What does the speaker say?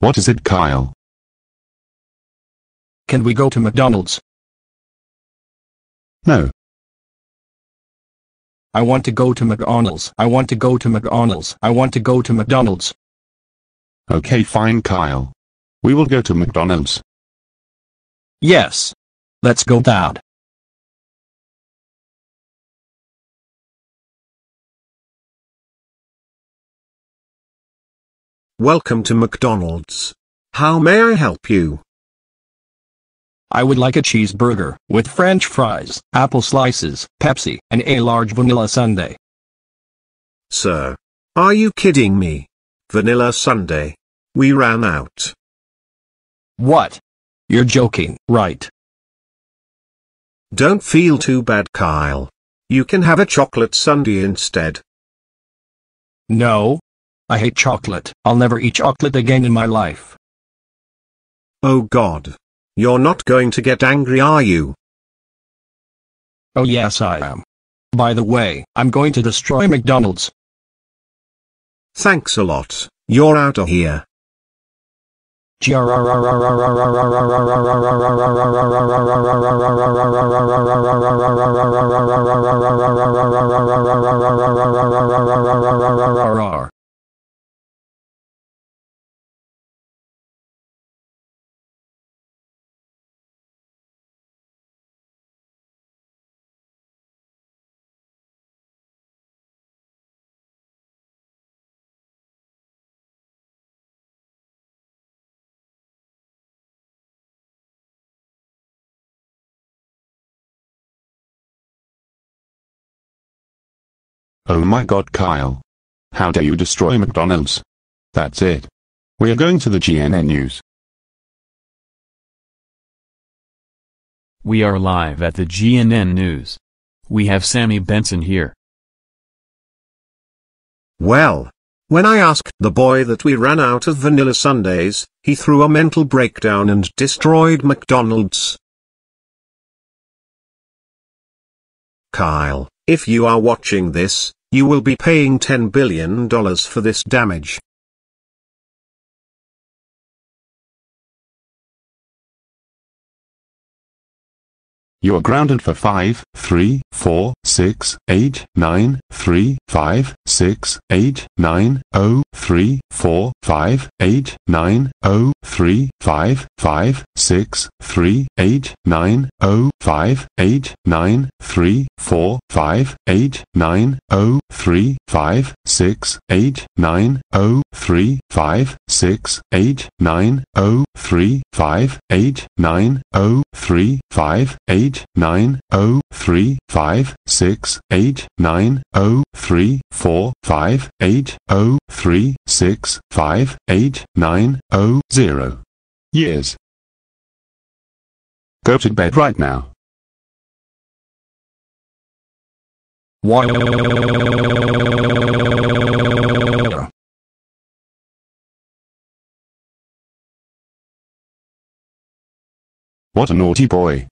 What is it Kyle? Can we go to McDonald's? No. I want to go to McDonald's. I want to go to McDonald's. I want to go to McDonald's. Okay fine Kyle. We will go to McDonald's. Yes. Let's go dad. Welcome to McDonald's. How may I help you? I would like a cheeseburger with french fries, apple slices, Pepsi, and a large vanilla sundae. Sir. Are you kidding me? Vanilla sundae. We ran out. What? You're joking, right? Don't feel too bad Kyle. You can have a chocolate sundae instead. No. I hate chocolate. I'll never eat chocolate again in my life. Oh god. You're not going to get angry are you? Oh yes I am. By the way, I'm going to destroy McDonald's. Thanks a lot. You're out of here. Oh my god Kyle. How dare you destroy McDonald's? That's it. We are going to the GNN News. We are live at the GNN News. We have Sammy Benson here. Well. When I asked the boy that we ran out of vanilla sundaes, he threw a mental breakdown and destroyed McDonald's. Kyle, if you are watching this, you will be paying $10 billion for this damage. You are grounded for 5, 3, 4, 6, 8, 9, 3, 5, 6, 8, 9, 0, 3, 4, 5, 8, 9, 0, 3, 5, 5, 6, 3, 8, 9, 0, 5, 8, 9, 3, 4, 5, 8, 9, 0, 3, 5, 6, 8, 9, 0, 3, 5, 6, 8, 9, 0, 3, 5, 8, 9, 0, 3, 5, 8, 9, 0, 3, 5, 6, 8, 9, 0, 3, 4, 5, 8, 0, 3, 6, 5, 8, 9, 0, 0 years. Go to bed right now. What a naughty boy.